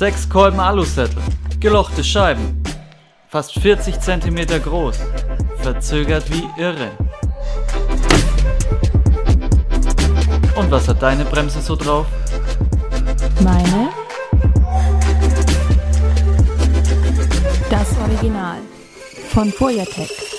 Sechs Kolben Alusättel, gelochte Scheiben, fast 40 cm groß, verzögert wie irre. Und was hat deine Bremse so drauf? Meine? Das Original von Foliatec.